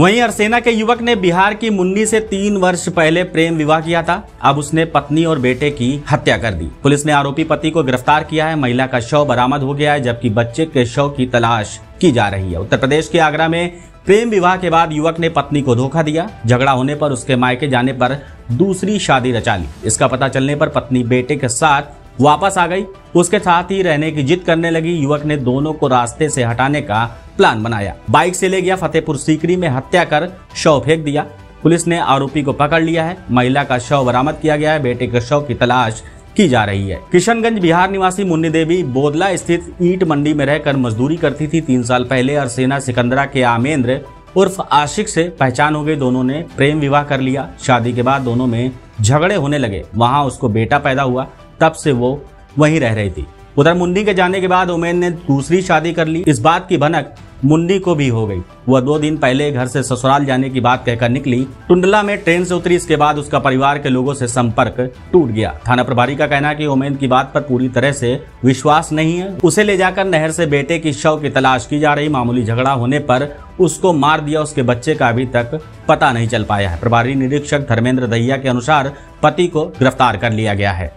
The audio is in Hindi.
वहीं अरसेना के युवक ने बिहार की मुन्नी से तीन वर्ष पहले प्रेम विवाह किया था। अब उसने पत्नी और बेटे की हत्या कर दी। पुलिस ने आरोपी पति को गिरफ़्तार किया है। महिला का शव बरामद हो गया है, जबकि बच्चे के शव की तलाश की जा रही है। उत्तर प्रदेश के आगरा में प्रेम विवाह के बाद युवक ने पत्नी को धोखा दिया। झगड़ा होने पर उसके मायके जाने पर दूसरी शादी रचा ली। इसका पता चलने पर पत्नी बेटे के साथ वापस आ गई। उसके साथ ही रहने की जिद करने लगी। युवक ने दोनों को रास्ते से हटाने का प्लान बनाया। बाइक से ले गया। फतेहपुर सीकरी में हत्या कर शव फेंक दिया। पुलिस ने आरोपी को पकड़ लिया है। महिला का शव बरामद किया गया है। बेटे के शव की तलाश की जा रही है। किशनगंज बिहार निवासी मुन्नी देवी बोदला स्थित ईट मंडी में रहकर मजदूरी करती थी। तीन साल पहले अरसेना सिकंदरा के आमेंद्र उर्फ़ आशिक से पहचान हो गई। दोनों ने प्रेम विवाह कर लिया। शादी के बाद दोनों में झगड़े होने लगे। वहाँ उसको बेटा पैदा हुआ। तब से वो वहीं रह रही थी। उधर मुन्नी के जाने के बाद उमेन ने दूसरी शादी कर ली। इस बात की भनक मुन्नी को भी हो गई। वह दो दिन पहले घर से ससुराल जाने की बात कहकर निकली। टुंडला में ट्रेन से उतरी, इसके बाद उसका परिवार के लोगों से संपर्क टूट गया। थाना प्रभारी का कहना कि उमेन की बात पर पूरी तरह से विश्वास नहीं है। उसे ले जाकर नहर से बेटे की शव की तलाश की जा रही। मामूली झगड़ा होने पर उसको मार दिया। उसके बच्चे का अभी तक पता नहीं चल पाया है। प्रभारी निरीक्षक धर्मेंद्र दहिया के अनुसार पति को गिरफ़्तार कर लिया गया है।